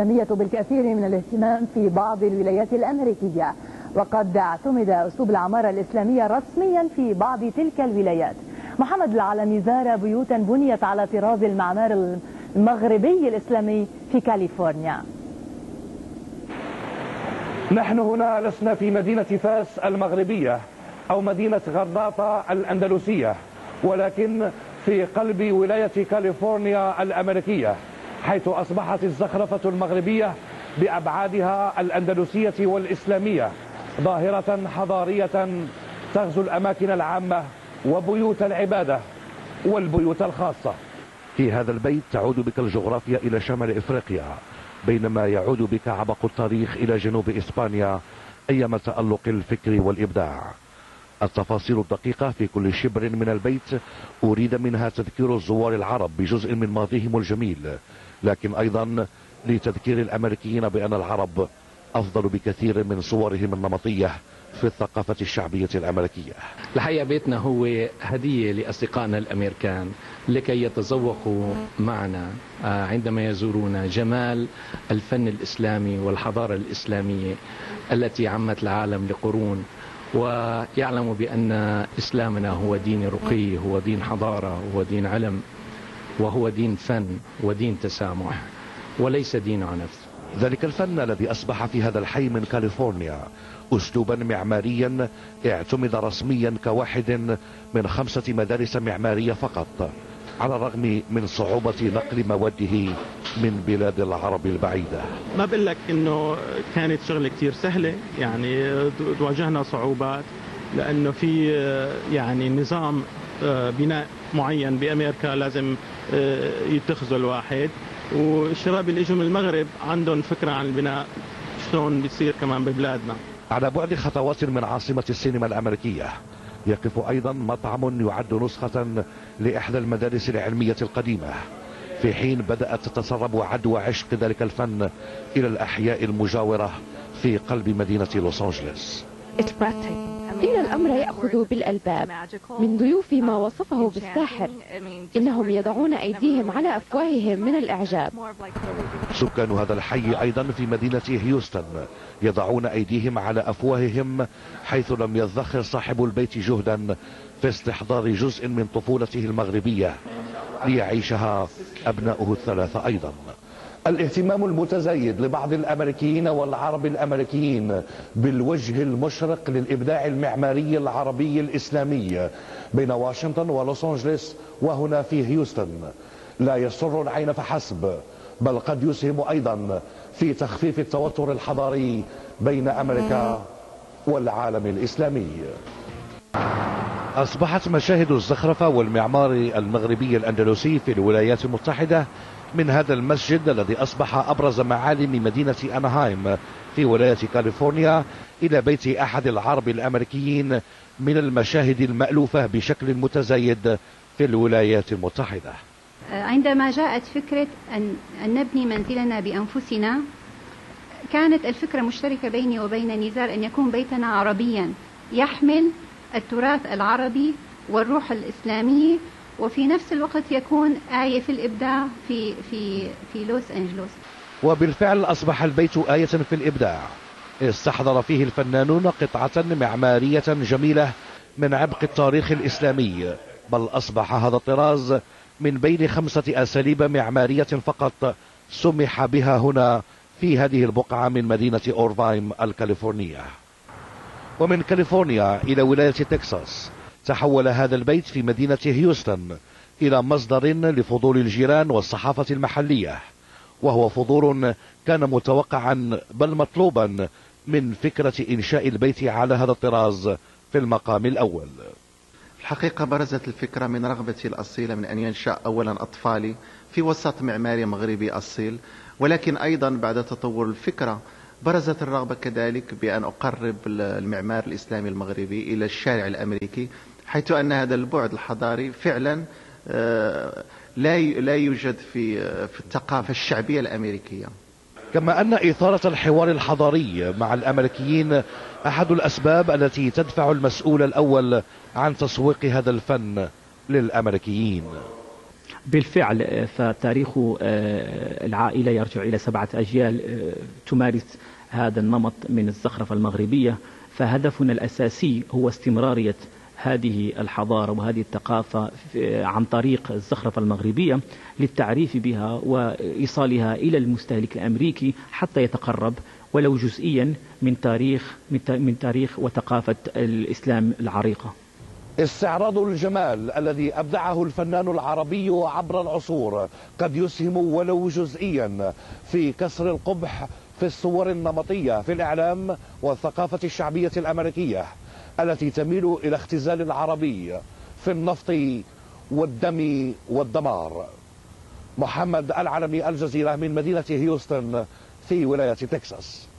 الإسلامية بالكثير من الاهتمام في بعض الولايات الأمريكية وقد اعتمد أسلوب العمارة الإسلامية رسميا في بعض تلك الولايات. محمد العالمي زار بيوتا بنيت على طراز المعمار المغربي الإسلامي في كاليفورنيا. نحن هنا لسنا في مدينة فاس المغربية أو مدينة غرناطة الأندلسية ولكن في قلب ولاية كاليفورنيا الأمريكية. حيث أصبحت الزخرفة المغربية بأبعادها الأندلسية والإسلامية ظاهرة حضارية تغزو الأماكن العامة وبيوت العبادة والبيوت الخاصة. في هذا البيت تعود بك الجغرافيا إلى شمال إفريقيا بينما يعود بك عبق التاريخ إلى جنوب إسبانيا أيام تألق الفكر والإبداع. التفاصيل الدقيقة في كل شبر من البيت أريد منها تذكير الزوار العرب بجزء من ماضيهم الجميل. لكن أيضا لتذكير الأمريكيين بأن العرب أفضل بكثير من صورهم النمطية في الثقافة الشعبية الأمريكية. الحقيقة بيتنا هو هدية لأصدقائنا الأمريكان لكي يتذوقوا معنا. عندما يزورون جمال الفن الإسلامي والحضارة الإسلامية التي عمت العالم لقرون ويعلم بأن إسلامنا هو دين رقي هو دين حضارة هو دين علم. وهو دين فن ودين تسامح وليس دين عنف. ذلك الفن الذي أصبح في هذا الحي من كاليفورنيا. أسلوبا معماريا اعتمد رسميا كواحد من خمسة مدارس معمارية فقط على الرغم من صعوبة نقل مواده من بلاد العرب البعيدة. ما بقول لك إنه كانت شغلة كتير سهلة؟ يعني واجهنا صعوبات لأنه في يعني نظام بناء معين بأمريكا لازم يتخذه الواحد. والشباب اللي إجوا من المغرب عندهم فكرة عن البناء شلون بيصير كمان ببلادنا. على بعد خطوات من عاصمة السينما الأمريكية يقف أيضا مطعم يعد نسخة لإحدى المدارس العلمية القديمة. في حين بدأت تتسرب عدوى عشق ذلك الفن إلى الأحياء المجاورة في قلب مدينة لوس أنجلوس. إن الأمر يأخذ بالألباب. من ضيوف ما وصفه بالساحر. إنهم يضعون أيديهم على أفواههم من الإعجاب. سكان هذا الحي أيضا في مدينة هيوستن. يضعون أيديهم على أفواههم حيث لم يذخر صاحب البيت جهدا في استحضار جزء من طفولته المغربية ليعيشها أبناؤه الثلاثة أيضا. الاهتمام المتزايد لبعض الأمريكيين والعرب الأمريكيين بالوجه المشرق للإبداع المعماري العربي الإسلامي بين واشنطن ولوس أنجلس وهنا في هيوستن. لا يسر العين فحسب بل قد يسهم أيضا في تخفيف التوتر الحضاري بين أمريكا والعالم الإسلامي. أصبحت مشاهد الزخرفة والمعمار المغربي الأندلسي في الولايات المتحدة من هذا المسجد الذي أصبح أبرز معالم مدينة أنهايم في ولاية كاليفورنيا إلى بيت أحد العرب الأمريكيين من المشاهد المألوفة بشكل متزايد في الولايات المتحدة. عندما جاءت فكرة أن, أن نبني منزلنا بأنفسنا كانت الفكرة مشتركة بيني وبين نزار أن يكون بيتنا عربيا. يحمل التراث العربي والروح الإسلامية وفي نفس الوقت يكون آية في الإبداع في في في لوس أنجلوس. وبالفعل أصبح البيت آية في الإبداع. استحضر فيه الفنانون قطعة معمارية جميلة من عبق التاريخ الإسلامي بل أصبح هذا الطراز من بين خمسة أساليب معمارية فقط سمح بها هنا في هذه البقعة من مدينة أورفايم الكاليفورنية. ومن كاليفورنيا إلى ولاية تكساس. تحول هذا البيت في مدينة هيوستن إلى مصدر لفضول الجيران والصحافة المحلية وهو فضول كان متوقعا بل مطلوبا من فكرة إنشاء البيت على هذا الطراز في المقام الأول. الحقيقة برزت الفكرة من رغبتي الأصيلة من أن ينشأ أولا أطفالي في وسط معماري مغربي أصيل ولكن أيضا بعد تطور الفكرة برزت الرغبة كذلك بأن أقرب المعمار الإسلامي المغربي إلى الشارع الأمريكي حيث أن هذا البعد الحضاري فعلا لا لا يوجد في في الثقافة الشعبية الأمريكية. كما أن إثارة الحوار الحضاري مع الأمريكيين أحد الأسباب التي تدفع المسؤول الأول عن تسويق هذا الفن للأمريكيين. بالفعل فتاريخ العائلة يرجع إلى سبعة أجيال تمارس هذا النمط من الزخرفة المغربية. فهدفنا الأساسي هو استمرارية هذه الحضارة وهذه الثقافة عن طريق الزخرفة المغربية للتعريف بها وإيصالها إلى المستهلك الأمريكي حتى يتقرب ولو جزئيا من تاريخ من تاريخ وثقافة الإسلام العريقة. استعراض الجمال الذي أبدعه الفنان العربي عبر العصور قد يسهم ولو جزئيا في كسر القبح في الصور النمطية في الإعلام والثقافة الشعبية الأمريكية. التي تميل إلى اختزال العربي في النفط والدم والدمار. محمد العلمي الجزيرة من مدينة هيوستن في ولاية تكساس.